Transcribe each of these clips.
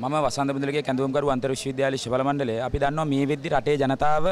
මම වසන්ත මුදලගේ කැඳවුම්කරු අන්තර් විශ්වවිද්‍යාල ශිපල මණ්ඩලය අපි දන්නවා මේ වෙද්දි රටේ ජනතාව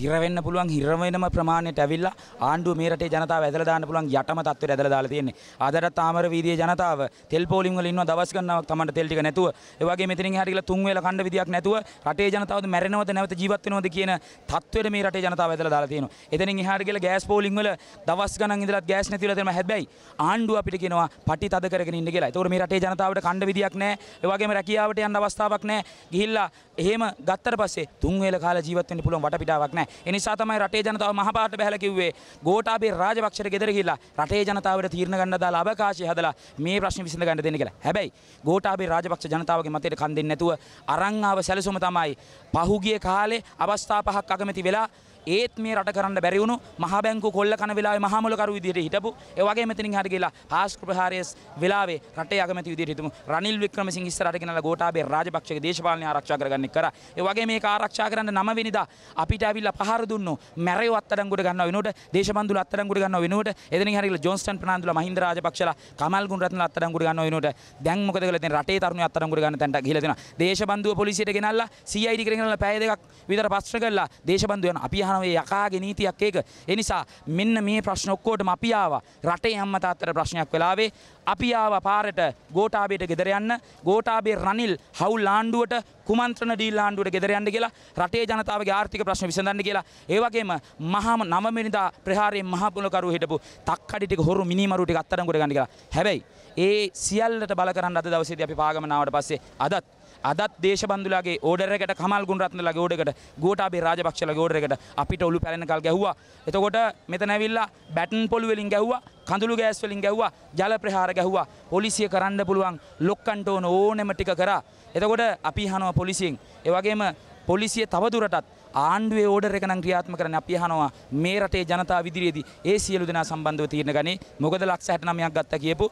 හිර වෙන්න පුළුවන් හිර වෙනම ප්‍රමාණයට ඇවිල්ලා ආණ්ඩුව මේ රටේ ජනතාව ඇදලා දාන්න පුළුවන් යටම තත්ත්වයට ඇදලා දාලා තියෙන්නේ. ආදරත් තාමර වීදියේ ජනතාව තෙල් පෝලිම් වල ඉන්නවා දවස් ගණනාවක් තමන්ට තෙල් ටික නැතුව. ඒ වගේ මෙතනින් එහාට ගිහලා තුන් වේල කණ්ඩ විදියක් නැතුව රටේ ජනතාවද මැරෙනවද නැවත ජීවත් වෙනවද කියන තත්ත්වයට මේ රටේ ජනතාව ඇදලා දාලා තියෙනවා. එතනින් එහාට ගිහලා ගෑස් පෝලිම් වල දවස් ගණන් ඉඳලා ගෑස් නැතිවලා තියෙනවා. හැබැයි ආණ්ඩුව අපිට කියනවා පටි තද කරගෙන ඉන්න කියලා. ඒතකොට මේ රටේ ජනතාවට කණ්ඩ විදියක් නැහැ. ඒ වගේම රැකියාවට යන්න අවස්ථාවක් නැහැ. ගිහිල්ලා එහෙම ගත්තට පස්සේ තුන් වේල කාලා ජීවත් වෙන්න පුළුවන් වටපිටාවක් නැහැ. ඒ නිසා තමයි රටේ ජනතාව මහපාට බහැලා කිව්වේ ගෝඨාභය රාජපක්ෂට ගෙදර ගිහිල්ලා රටේ ජනතාවට තීරණ ගන්න දාලා අවකාශය හදලා මේ ප්‍රශ්න විසඳ ගන්න දෙන්න කියලා. හැබැයි ගෝඨාභය රාජපක්ෂ ජනතාවගේ මතයට කන් දෙන්නේ නැතුව අරන් ආව සැලසුම තමයි පහුගිය කාලේ අවස්ථා පහක් අගමැති වෙලා ඒත් මේ රට කරන්න බැරි වුණු මහ බැංකු කොල්ල කන වෙලාවේ මහා මුලකරු විදියට හිටපු. ඒ වගේ මෙතනින් හරිය ගිහලා පාස්කු ප්‍රහාරයේ වෙලාවේ රටේ අගමැති විදියට හිටමු රනිල් වික්‍රමසිංහ ඉස්සරහට ගෙනලා ගෝඨාභය රාජපක්ෂගේ දේශපාලනය ආරක්ෂා කරගන්න කරා ඒ වගේ මේක ආරක්ෂා කරන්න නම වෙනිදා අපිට ඇවිල්ලා පහර දුන්නු මැරයව අත්අඩංගුවට ගන්නවා වෙනුවට දේශබන්දුල අත්අඩංගුවට ගන්නවා වෙනුවට එතනින් හරිය ජොන්ස්ටන් ප්‍රනාන්දුලා මහින්ද රාජපක්ෂලා කමල් ගුණරත්න අත්අඩංගුවට ගන්නවා වෙනුවට. දැන් මොකද කරලා තියෙන්නේ රටේ තරුණයෝ අත්අඩංගුවට ගන්න තැනට ගිහිලා තියෙනවා දේශබන්දුව පොලිසියට ගෙනල්ලා CID කරගෙන ගෙනල්ලා පැය දෙකක් විතර ප්‍රශ්න කළා දේශබන්දුව යන අපි අහනවා මේ යකාගේ නීතියක් ඒක. ඒ නිසා මෙන්න මේ ප්‍රශ්න ඔක්කොටම අපි ආවා. රටේ අම්මා තාත්තට ප්‍රශ්නයක් වෙලාවේ අපි ආවා පාරට ගෝඨාභයට ගෙදර යන්න. ගෝඨාභය රනිල් හවුල් ආණ්ඩුවට කුමන්ත්‍රණ දීලා ආණ්ඩුවට ගෙදර යන්න කියලා රටේ ජනතාවගේ ආර්ථික ප්‍රශ්න විසඳන්න කියලා. ඒ වගේම මහාම නවවෙනිදා ප්‍රහාරයෙන් මහා පුලකරු හිටපු තක්කඩි ටික හොරු මිනිමරු ටික අත්අඩංගුවට ගන්න කියලා. හැබැයි ඒ සියල්ලට බල කරන්න අද දවසේදී අපි පාගමනාවට පස්සේ අදත් අදත් දේශබන්දුලාගේ ඕඩර් එකට කමල් ගුණරත්නලාගේ ඕඩර් එකට ගෝඨාභය රාජපක්ෂලාගේ ඕඩර් එකට අපිට ඔලු පැලෙනකල් ගැහුවා. එතකොට මෙතන ඇවිල්ලා බැටන් පොළු වලින් ගැහුවා, කඳුළු ගෑස් වලින් ගැහුවා, ජල ප්‍රහාර ගැහුවා. පොලිසිය කරන්න පුළුවන් ලොක්කන්ට ඕන ඕනෙම ටික කරා. එතකොට අපි අහනවා පොලිසියෙන්. ඒ වගේම පොලිසිය තවදුරටත් ආණ්ඩුවේ ඕඩර් එක නම් ක්‍රියාත්මක කරන්න අපි අහනවා මේ රටේ ජනතාව ඉදිරියේදී ඒ සියලු දෙනා සම්බන්ධව තීරණ ගනී. මොකද ලක්ෂ 69ක් ගත්තා කියපු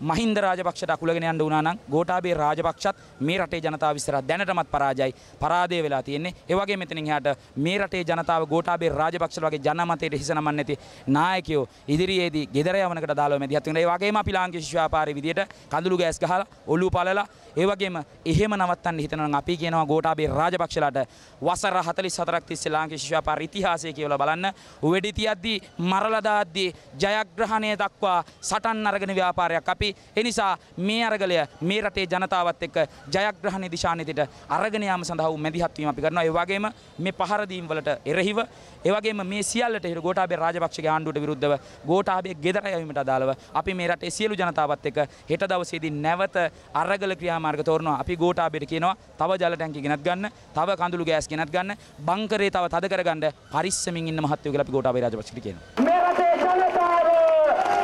මහින්ද රාජපක්ෂට අකුලගෙන යන්න වුණා නම් ගෝඨාභය රාජපක්ෂත් මේ රටේ ජනතාව ඉස්සරහ දැනටමත් පරාජයයි පරාදය වෙලා තියෙන්නේ. ඒ වගේ මෙතනින් එහාට මේ රටේ ජනතාව ගෝඨාභය රාජපක්ෂ වගේ ජනමතයට හිස නමන්නේ නැති නායකයෝ ඉදිරියේදී ගෙදර යවනකට දාලා මැදිහත් වෙනවා. ඒ වගේම අපි ලාංකික ශිෂ්‍ය ව්‍යාපාරයේ විදියට කඳුළු ගෑස් ගහලා ඔලු පළලා ඒ වගේම එහෙම නවත්තන්න හිතනවා නම් අපි කියනවා ගෝඨාභය රාජපක්ෂලාට වසර 44ක් තිස්සේ ලාංකික ශිෂ්‍ය ව්‍යාපාර ඉතිහාසය කියලා බලන්න. වෙඩි තියද්දී මරලා දාද්දී ජයග්‍රහණය දක්වා සටන් අරගෙන ව්‍යාපාරයක් අපි එනිසා මේ අරගලය මේ රටේ ජනතාවත් එක්ක ජයග්‍රහණ දිශානතිට අරගෙන යාම සඳහා වූ මැදිහත් වීම අපි කරනවා. ඒ වගේම මේ පහර දීම් වලට එරෙහිව ඒ වගේම මේ සියල්ලට හිර ගෝඨාභය රාජපක්ෂගේ ආණ්ඩුවට විරුද්ධව ගෝඨාභය ගෙදර යවීමට අදාළව අපි මේ රටේ සියලු ජනතාවත් එක්ක හෙට දවසේදී නැවත අරගල ක්‍රියාමාර්ග තෝරනවා. අපි ගෝඨාභයට කියනවා තව ජල ටැංකි ගෙනත් ගන්න තව කඳුළු ගෑස් ගෙනත් ගන්න බංකරේ තව තද කරගන්න පරිස්සමින් ඉන්න මහත්වෝ කියලා අපි ගෝඨාභය රාජපක්ෂට කියනවා මේ රටේ ජනතාව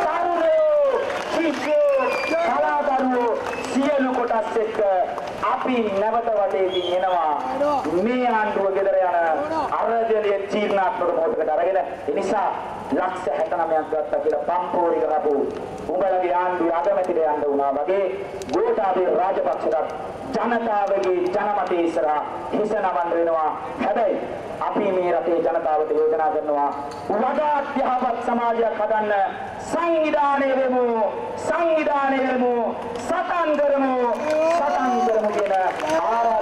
තරුණයෝ ශිෂ්‍යයෝ කලාකරුවෝ සියලු කොටස් එක්ක අපි නැවත වටේදී එනවා. මේ ආණ්ඩුව ගෙදර යන අරජලිය චීර්ණාත්මක මොහොතකට අරගෙන ඒ නිසා ලක්ෂ 69ක් ගත්තා කියලා පම්පෝරි කරපු උඹලගේ ආණ්ඩුවේ අගමැතිට යන්න වුණා වගේ ගෝඨාභය රාජපක්ෂට ජනතාවගේ ජනමතය ඉස්සරහා හිස නමන්න වෙනවා. හැබැයි අපි මේ රටේ ජනතාවට යෝජනා කරනවා වඩාත් යහපත් සමාජයක් හදන්න සංවිධානය වෙමු. සංවිධානය වෙමු. සටන් කරමු. සටන් කරමු කියන ආරාධනා